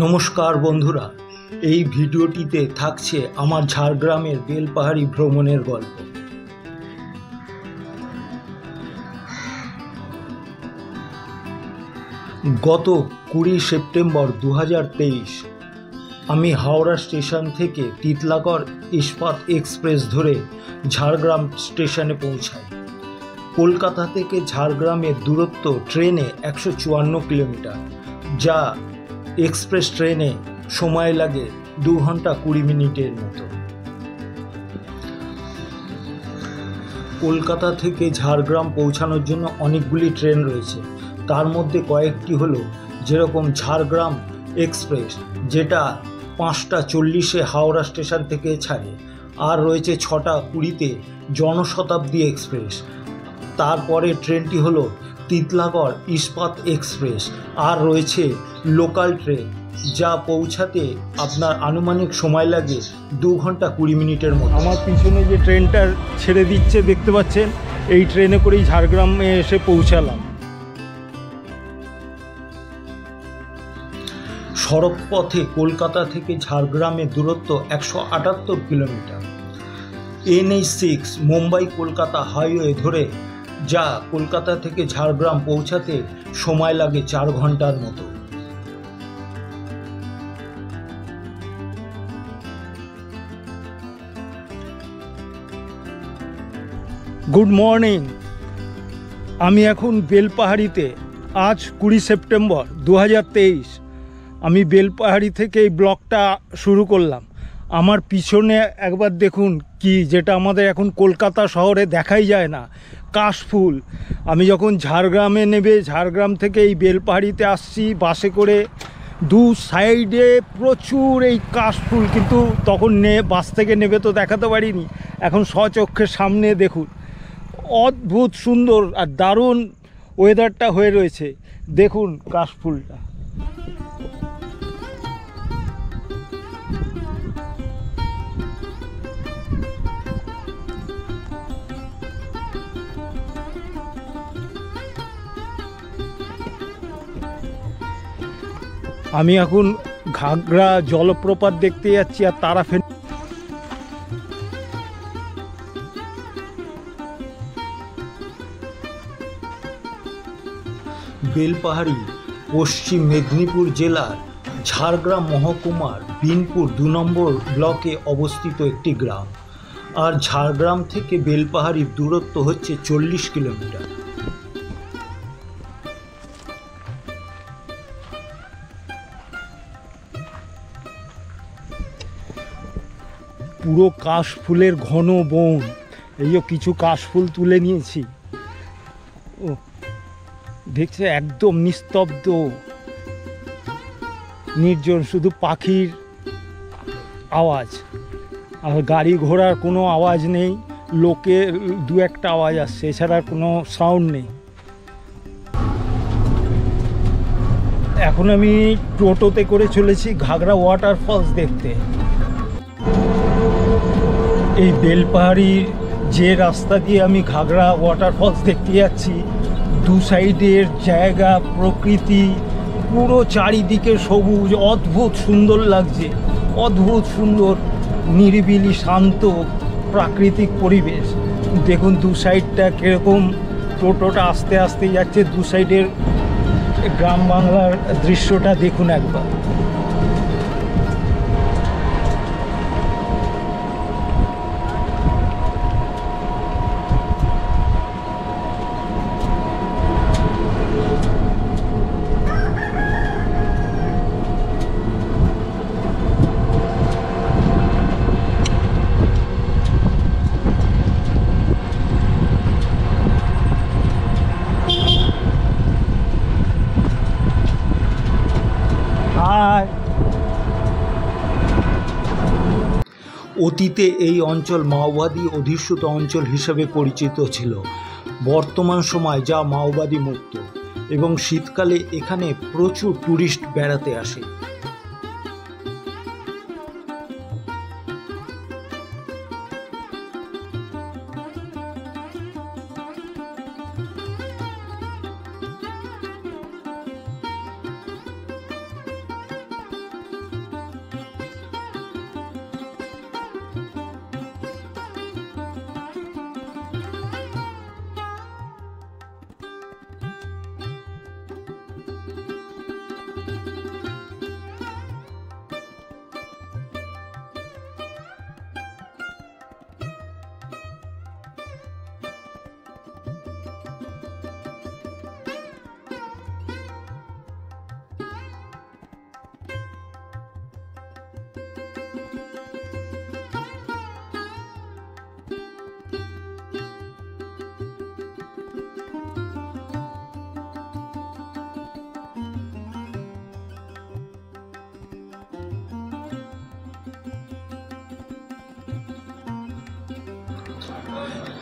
নমস্কার বন্ধুরা, এই ভিডিওটিতে থাকছে আমার ঝাড়গ্রামের বেলপাহাড়ি ভ্রমণের গল্প। গত কুড়ি সেপ্টেম্বর দু হাজার তেইশ, আমি হাওড়া স্টেশন থেকে তিতলাগড় ইস্পাত এক্সপ্রেস ধরে ঝাড়গ্রাম স্টেশনে পৌঁছাই। কলকাতা থেকে ঝাড়গ্রামের দূরত্ব ট্রেনে একশো চুয়ান্ন কিলোমিটার, যা এক্সপ্রেস ট্রেনে সময় লাগে দু ঘণ্টা কুড়ি মিনিটের মতো। কলকাতা থেকে ঝাড়গ্রাম পৌঁছানোর জন্য অনেকগুলি ট্রেন রয়েছে। তার মধ্যে কয়েকটি হলো যেরকম ঝাড়গ্রাম এক্সপ্রেস, যেটা পাঁচটা চল্লিশে হাওড়া স্টেশন থেকে ছাড়ে, আর রয়েছে ছটা কুড়িতে জনশতাব্দী এক্সপ্রেস। তারপরে ট্রেনটি হলো তিতলাগড় ইস্পাত এক্সপ্রেস আর রয়েছে লোকাল ট্রেন যা পৌঁছাতে আপনার আনুমানিক সময় লাগে দু ঘণ্টা কুড়ি মিনিটের মতো আমার পিছনে যে ট্রেনটা ছেড়ে দিচ্ছে দেখতে পাচ্ছেন? এই ট্রেনে করেই ঝাড়গ্রামে এসে পৌঁছালাম। সড়ক পথে কলকাতা থেকে ঝাড়গ্রামের দূরত্ব একশো আটাত্তর kilometre. NH six Mumbai Kolkata highway ধরে যা কলকাতা থেকে ঝাড়গ্রাম পৌঁছাতে সময় লাগে চার ঘণ্টার মতো। Good morning. আমি এখন বেলপাহাড়িতে, আজ কুড়ি সেপ্টেম্বর দু হাজার তেইশ। আমি বেলপাহাড়ি থেকে এই ব্লগটা শুরু করলাম। আমার পিছনে একবার দেখুন কি, যেটা আমাদের এখন কলকাতা শহরে দেখাই যায় না। কাশফুল। আমি যখন ঝাড়গ্রামে নেবে ঝাড়গ্রাম থেকে এই বেলপাহাড়িতে আসছি, বাসে করে, দু সাইডে প্রচুর এই কাশফুল, কিন্তু তখন নে, বাস থেকে নেবে তো দেখাতে পারিনি। এখন স্বচক্ষের সামনে দেখুন। অদ্ভুত সুন্দর আর দারুণ ওয়েদারটা হয়ে রয়েছে। দেখুন কাশফুলটা। আমি এখন ঘাগরা জলপ্রপাত দেখতে যাচ্ছি আর তারা ফের বেলপাহাড়ি, পশ্চিম মেদিনীপুর জেলার ঝাড়গ্রাম মহকুমার বিনপুর দু নম্বর ব্লকে অবস্থিত একটি গ্রাম। আর ঝাড়গ্রাম থেকে বেলপাহাড়ির দূরত্ব হচ্ছে চল্লিশ কিলোমিটার। পুরো কাশফুলের ঘন বন। এই যে কিছু কাশফুল তুলে নিয়েছি। ও, দেখছে একদম নিস্তব্ধ। নির্জন শুধু পাখির আওয়াজ। আর গাড়ি ঘোড়ার কোনো আওয়াজ নেই। লোকের দু একটা আওয়াজ আসছে, এছাড়া কোনো সাউন্ড নেই। এখন আমি টোটোতে করে চলেছি ঘাগরা ওয়াটারফলস দেখতে। এই বেলপাহাড়ির যে রাস্তা দিয়ে আমি ঘাগরা ওয়াটারফলস দেখতে যাচ্ছি, দু সাইডের জায়গা, প্রকৃতি, পুরো চারিদিকে সবুজ, অদ্ভুত সুন্দর লাগছে। অদ্ভুত সুন্দর, নিরিবিলি, শান্ত প্রাকৃতিক পরিবেশ। দেখুন দু সাইডটা কীরকম, টোটোটা আস্তে আস্তে যাচ্ছে দু সাইডের গ্রাম বাংলার দৃশ্যটা দেখুন একবার। অতীতে এই অঞ্চল মাওবাদী অধিষ্ঠিত অঞ্চল হিসেবে পরিচিত ছিল। বর্তমান সময় যা মাওবাদী মুক্ত এবং শীতকালে এখানে প্রচুর ট্যুরিস্ট বেড়াতে আসে।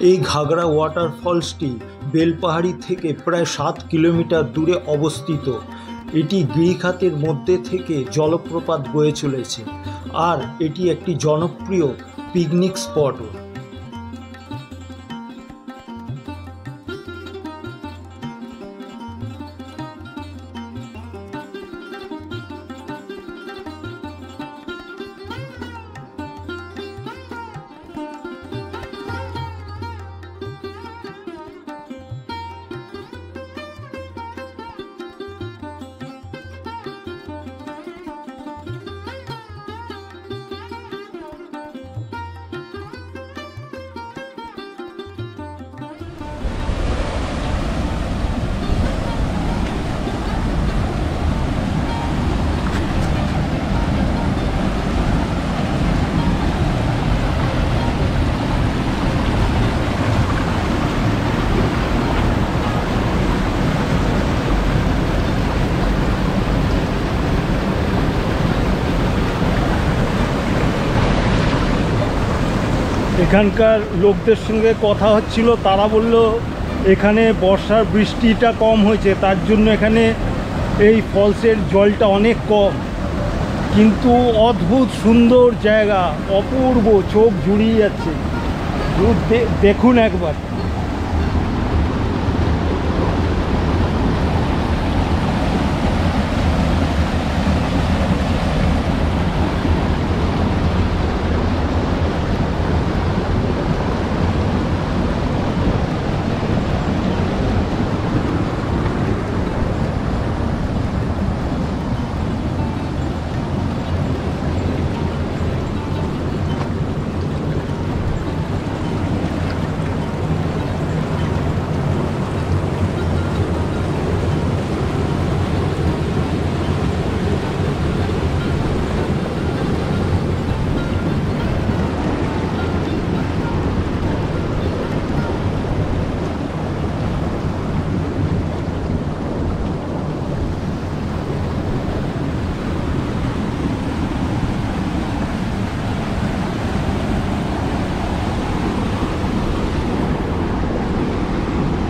এই ঘাগড়া ওয়াটারফলসটি বেলপাহাড়ি থেকে প্রায় সাত কিলোমিটার দূরে অবস্থিত। এটি গিরিখাতের মধ্যে থেকে জলপ্রপাত বয়ে চলেছে। আর এটি একটি জনপ্রিয় পিকনিক স্পটও এখানকার লোকদের সঙ্গে কথা হচ্ছিল, তারা বলল, এখানে বর্ষার বৃষ্টিটা কম হয়েছে, তার জন্য এখানে এই ফলসের জলটা অনেক কম। কিন্তু অদ্ভুত সুন্দর জায়গা, অপূর্ব, চোখ জুড়িয়ে যাচ্ছে। দেখুন একবার।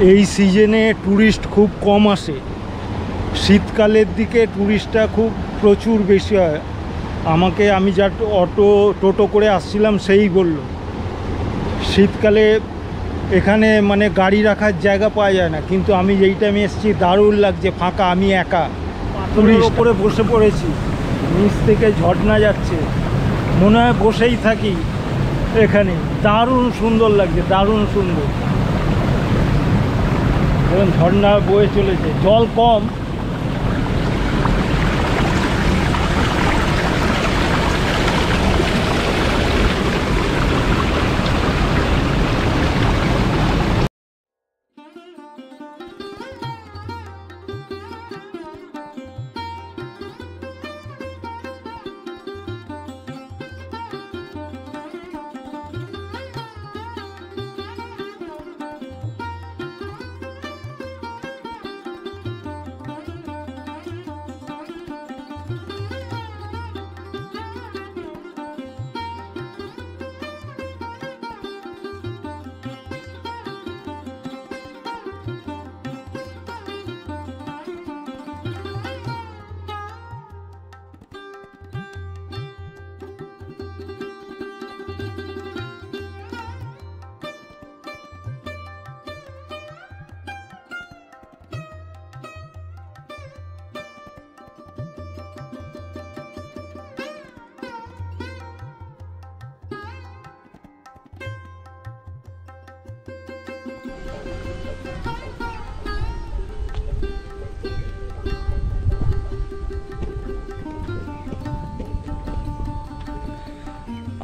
এই সিজনে ট্যুরিস্ট খুব কম আসে। শীতকালের দিকে ট্যুরিস্টটা খুব প্রচুর বেশি হয়। আমাকে আমি যা অটো টোটো করে আসছিলাম সেই বলল। শীতকালে এখানে মানে গাড়ি রাখার জায়গা পাওয়া যায় না। কিন্তু আমি যেই টাইমে এসেছি দারুণ লাগছে ফাঁকা আমি একা। পাথরের ওপরে বসে পড়েছি। নিচ থেকে ঝর্ণা যাচ্ছে। মনে হয় বসেই থাকি এখানে। দারুণ সুন্দর লাগছে দারুণ সুন্দর। এবং ঝর্ণা বয়ে চলেছে জল কম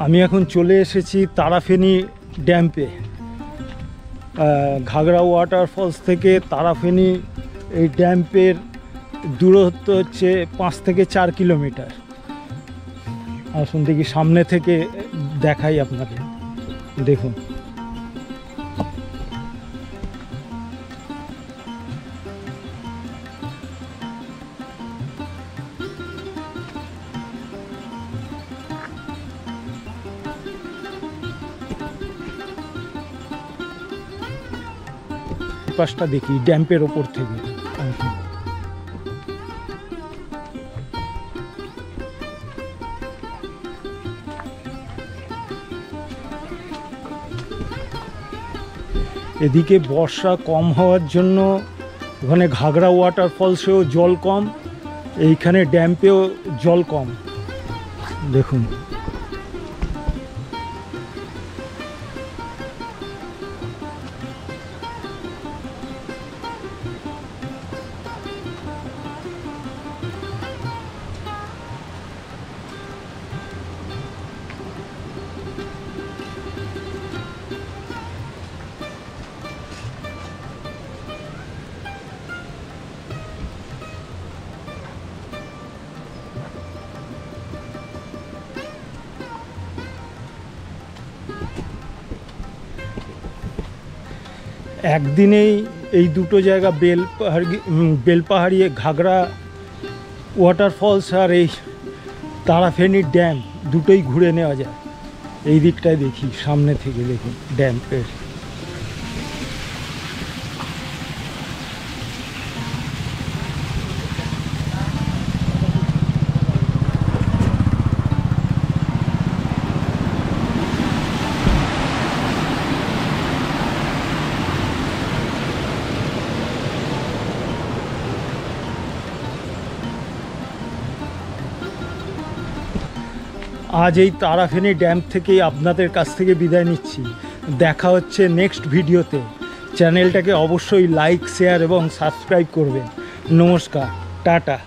আমি এখন চলে এসেছি তারাফেনী ড্যাম্পে ঘাগরা ওয়াটারফলস থেকে তারাফেনী এই ড্যাম্পের দূরত্ব হচ্ছে পাঁচ থেকে চার কিলোমিটার। আসুন দেখি সামনে থেকে দেখাই আপনাকে দেখুন। চারিপাশটা দেখি, ড্যাম্পের ওপর থেকে। এদিকে বর্ষা কম হওয়ার জন্য ওখানে ঘাগড়া ওয়াটারফলসেও জল কম, এইখানে ড্যাম্পেও জল কম। দেখুন একদিনেই এই দুটো জায়গা বেলপাহাড়ি উম, বেলপাহাড়ি ঘাগড়া ওয়াটারফলস আর এই তারাফেনির ড্যাম দুটোই ঘুরে নেওয়া যায়। এই দিকটায় দেখি সামনে থেকে দেখুন ড্যাম্পের আজ এই তারাফেনি ড্যাম থেকে আপনাদের কাছ থেকে বিদায় নিচ্ছি। দেখা হচ্ছে নেক্সট ভিডিওতে। চ্যানেলটাকে অবশ্যই লাইক, শেয়ার এবং সাবস্ক্রাইব করবেন। নমস্কার, টাটা।